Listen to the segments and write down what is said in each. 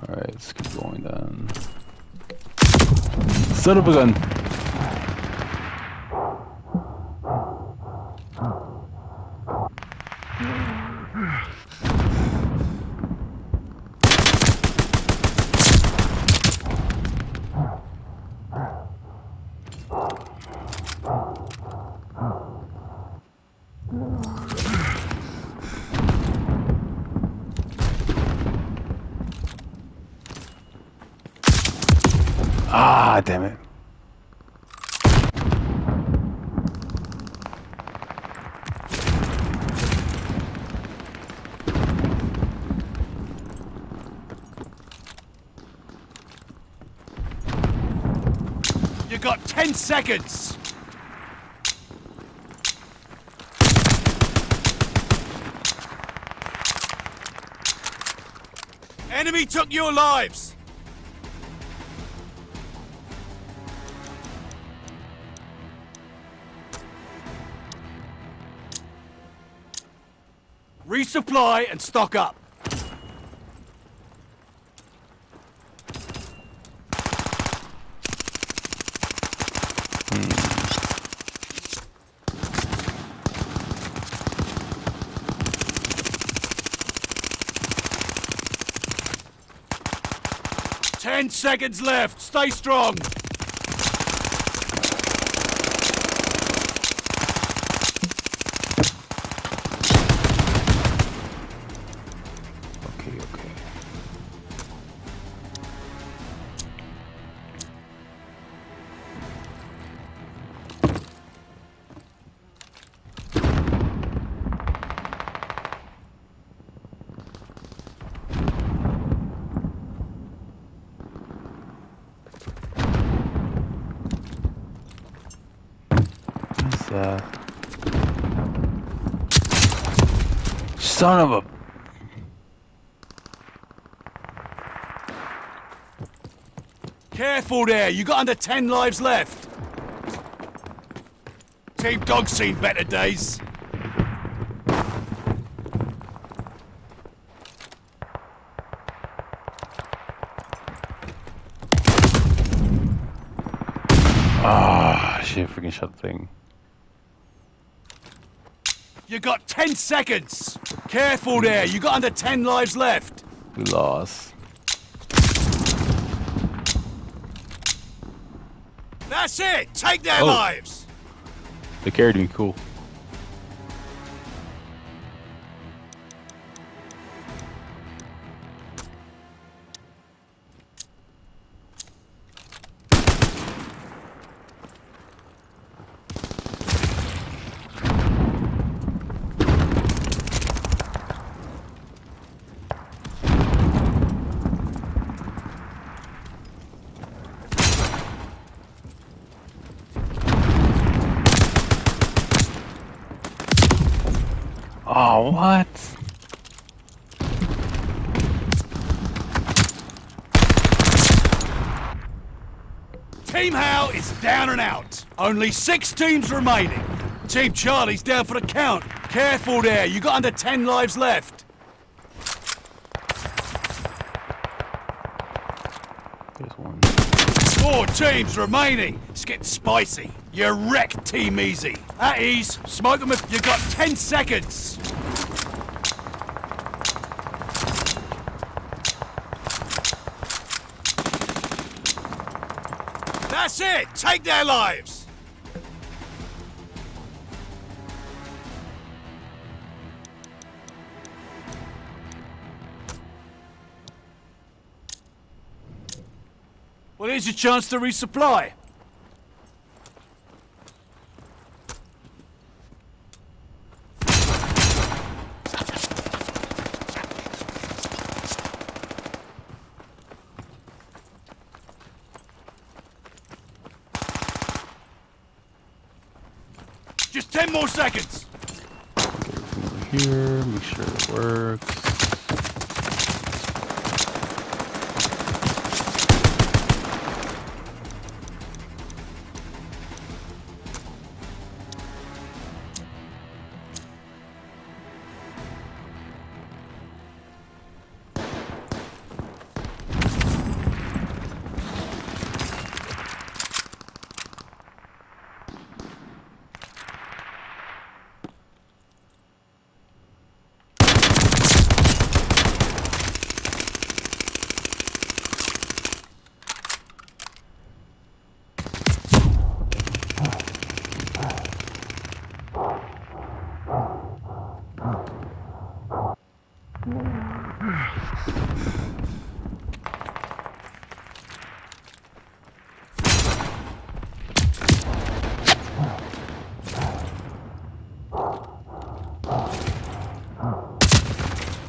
Alright, let's keep going then. Set up a gun! Ah, damn it. You got 10 seconds! Enemy took your lives! Resupply and stock up. Hmm. Ten seconds left. Stay strong. That? Son of a Careful there. You got under ten lives left. Team Dog's seen better days. Ah, shit, freaking shot thing. You got ten seconds. Careful there. You got under ten lives left. We lost. That's it. Take their Oh. lives. They carried me, cool. Oh, what? Team How is down and out. Only six teams remaining. Team Charlie's down for the count. Careful there. You got under ten lives left. There's one. Four teams remaining. It's getting spicy. You wrecked Team Easy. At ease. Smoke them if you've got 10 seconds. That's it. Take their lives. Well, here's your chance to resupply. Just 10 more seconds. Over here, make sure it works.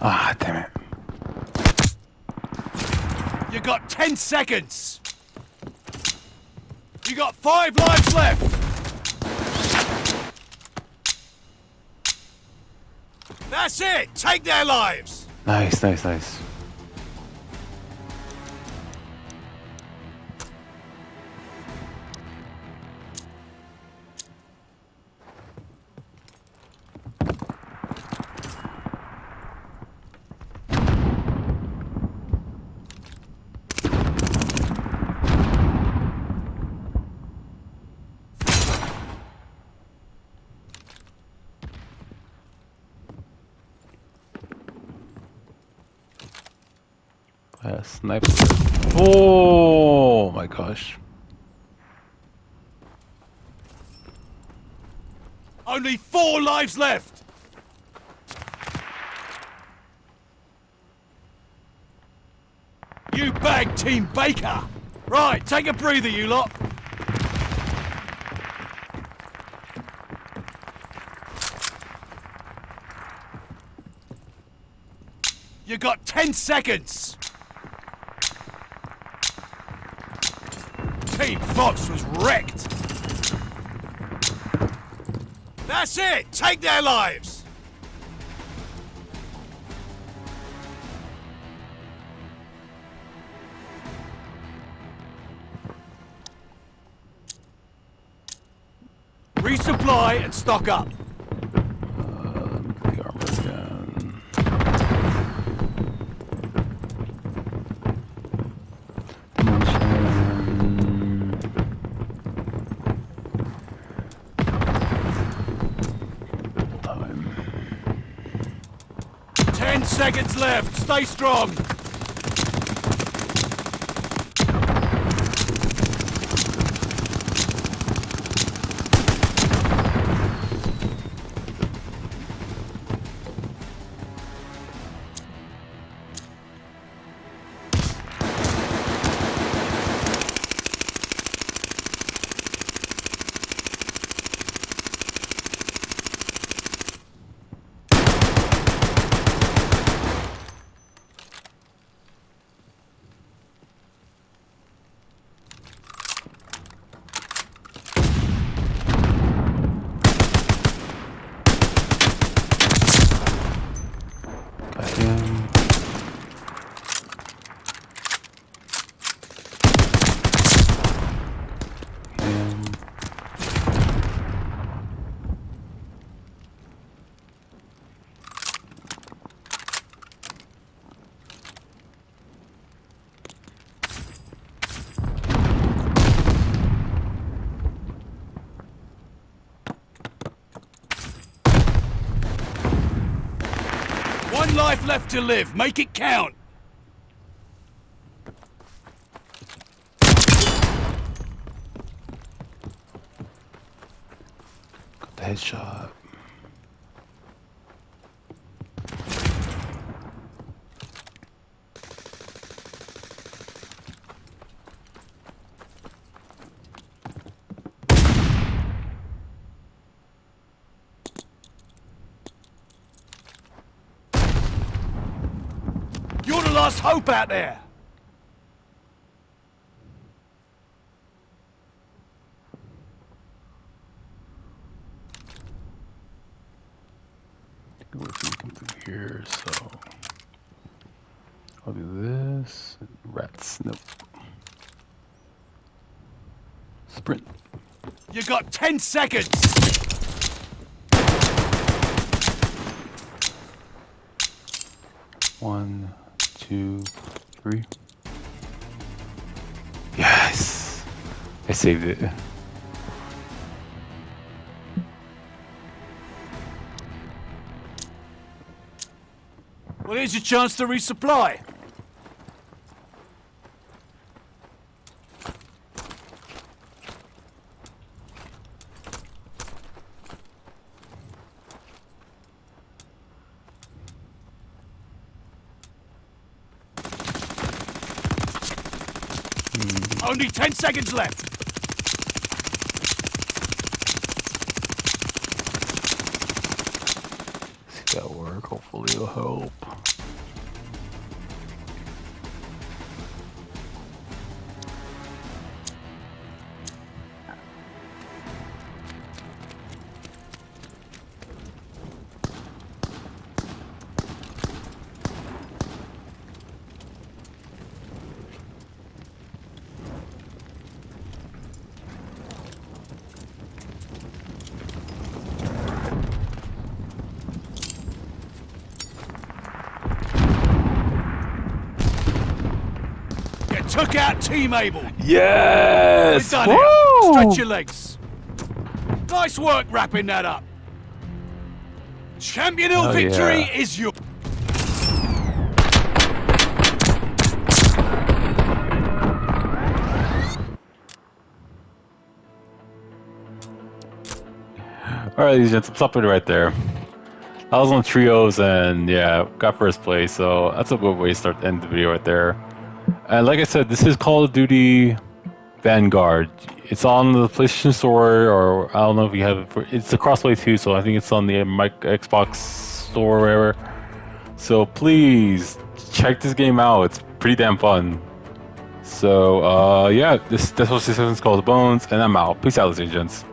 Ah, damn it. You got 10 seconds. You got five lives left. That's it. Take their lives. Nice, nice, nice. Sniper. Oh my gosh. Only four lives left. You bag Team Baker. Right, take a breather, you lot. You got 10 seconds. Fox was wrecked. That's it! Take their lives! Resupply and stock up. Seconds left. Stay strong. Life left to live. Make it count. Got the headshot. Last hope out there. We're come through here, so I'll do this. Rats, nope. Sprint. You got 10 seconds. One, two, three. Yes! I saved it. Well, here's your chance to resupply. Only 10 seconds left. See that work. Hopefully it'll help. Took out Team Able. Yes! We're done Woo! here. Stretch your legs. Nice work wrapping that up. Champion Hill Oh, victory yeah. is your. Alright, ladies and gents, stop it right there. I was on trios and yeah, got first place, so that's a good way to start to end the video right there. And like I said, this is Call of Duty Vanguard. It's on the PlayStation Store, or I don't know if you have it. For, it's a crossplay too, so I think it's on the Xbox Store or whatever. So please check this game out. It's pretty damn fun. So uh, yeah, this this was Six Seconds Called Bones, and I'm out. Peace out, ladies and gents.